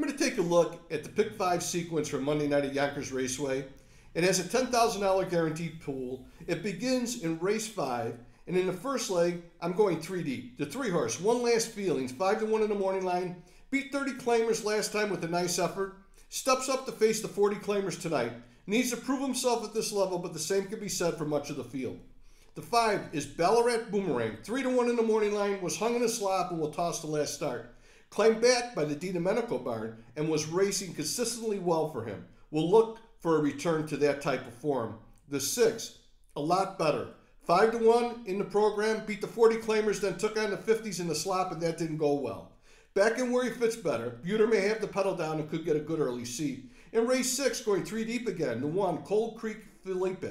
I'm going to take a look at the Pick 5 sequence from Monday night at Yonkers Raceway. It has a $10,000 guaranteed pool. It begins in race 5, and in the first leg, I'm going 3D. The three horse, one last feelings, 5 to 1 in the morning line, beat 30 claimers last time with a nice effort, steps up to face the 40 claimers tonight, needs to prove himself at this level, but the same can be said for much of the field. The 5 is Ballarat Boomerang, 3 to 1 in the morning line, was hung in a slop and will toss the last start. Claimed back by the Di Domenico barn and was racing consistently well for him. Will look for a return to that type of form. The six, a lot better. Five to one in the program, beat the 40 claimers, then took on the 50s in the slop, and that didn't go well. Back in where he fits better, Buter may have the pedal down and could get a good early seat. In race six, going three deep again, the one, Cold Creek Felipe.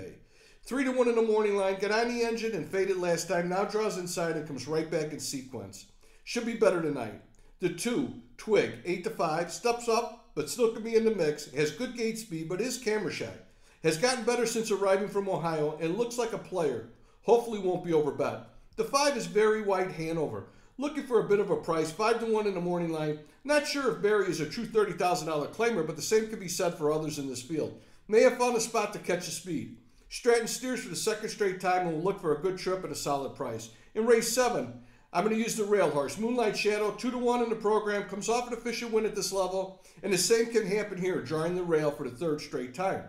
Three to one in the morning line, got on the engine and faded last time, now draws inside and comes right back in sequence. Should be better tonight. The two, Twig, 8 to 5, steps up, but still can be in the mix, has good gate speed, but is camera shy. Has gotten better since arriving from Ohio and looks like a player. Hopefully won't be overbet. The 5 is Barry White Hanover. Looking for a bit of a price, 5 to 1 in the morning line. Not sure if Barry is a true $30,000 claimer, but the same can be said for others in this field. May have found a spot to catch a speed. Stratton steers for the second straight time and will look for a good trip at a solid price. In race 7, I'm going to use the rail horse. Moonlight Shadow, two to one in the program, comes off an efficient win at this level, and the same can happen here, drawing the rail for the third straight time.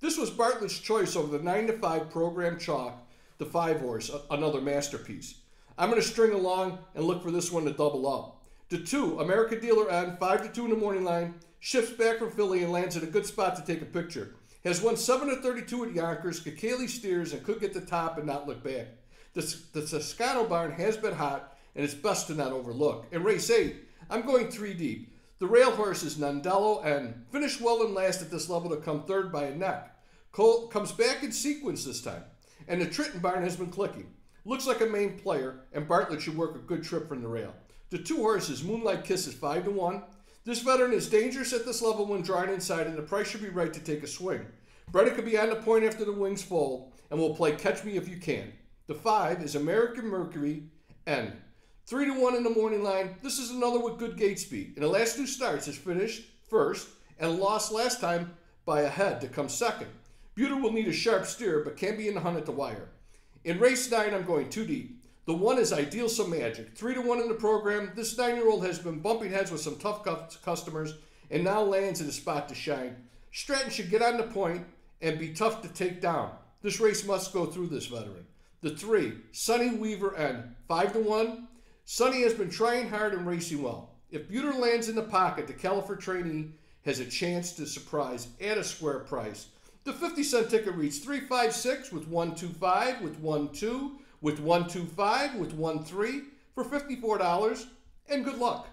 This was Bartlett's choice over the 9 to 5 program chalk, the five horse, another masterpiece. I'm going to string along and look for this one to double up. The two, America Dealer N, 5 to 2 in the morning line, shifts back from Philly and lands at a good spot to take a picture. Has won 7 to 32 at Yonkers, Kakaley steers, and could get the top and not look back. The, the Toscano barn has been hot, and it's best to not overlook. In race 8, I'm going three deep. The rail horse is Nandello and finished well and last at this level to come third by a neck. Cole comes back in sequence this time, and the Triton barn has been clicking. Looks like a main player, and Bartlett should work a good trip from the rail. The two horses, Moonlight Kiss is 5 to 1. This veteran is dangerous at this level when drawing inside, and the price should be right to take a swing. Brennan could be on the point after the wings fold, and will play Catch Me If You Can. The five is American Mercury N. Three to one in the morning line. This is another with good gate speed. In the last two starts, has finished first and lost last time by a head to come second. Buter will need a sharp steer, but can be in the hunt at the wire. In race nine, I'm going two deep. The one is Ideal Some Magic. Three to one in the program. This nine-year-old has been bumping heads with some tough customers and now lands in a spot to shine. Stratton should get on the point and be tough to take down. This race must go through this veteran. The three, Sonny Weaver and five to one. Sonny has been trying hard and racing well. If Buter lands in the pocket, the Califer trainee has a chance to surprise at a square price. The 50 cent ticket reads 356 with 125 with 12 with 125 with 13 for $54 and good luck.